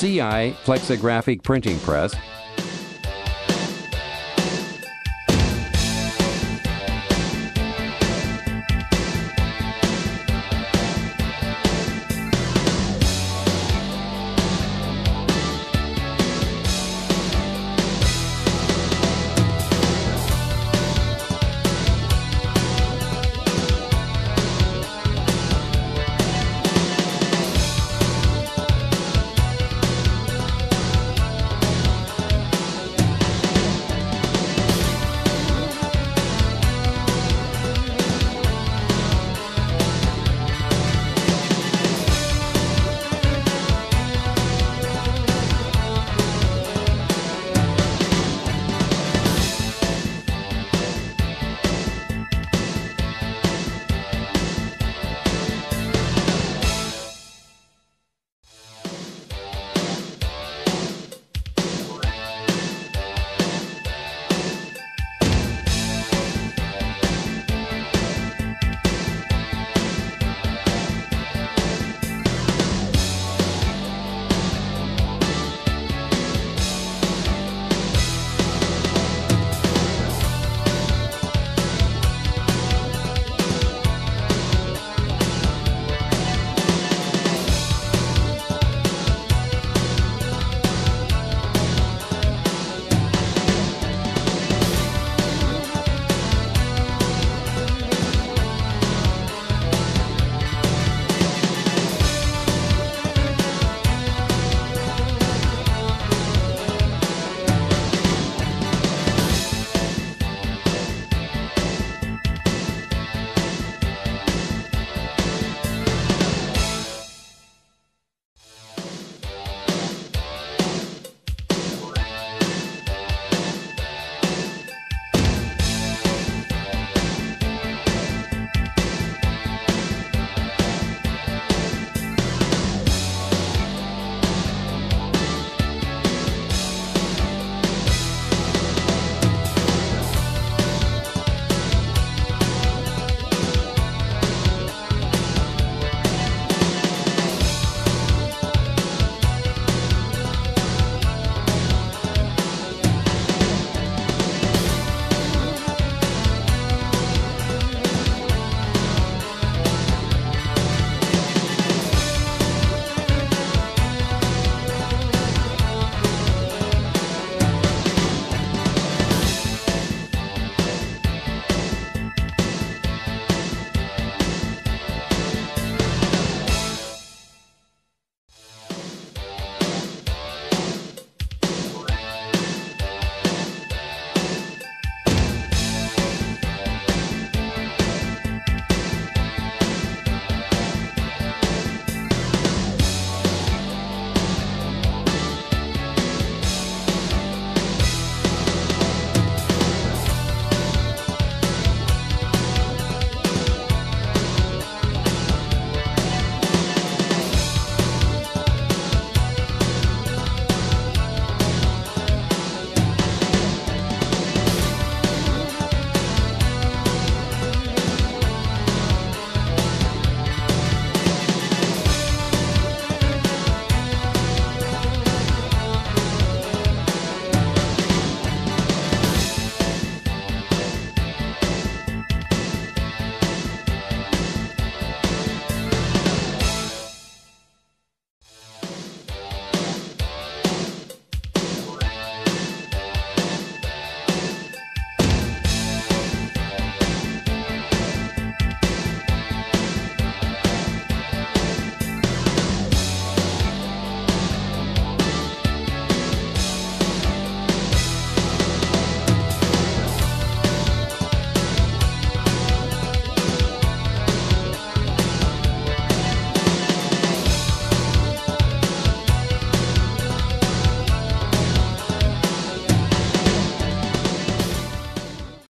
CI Flexographic Printing Press,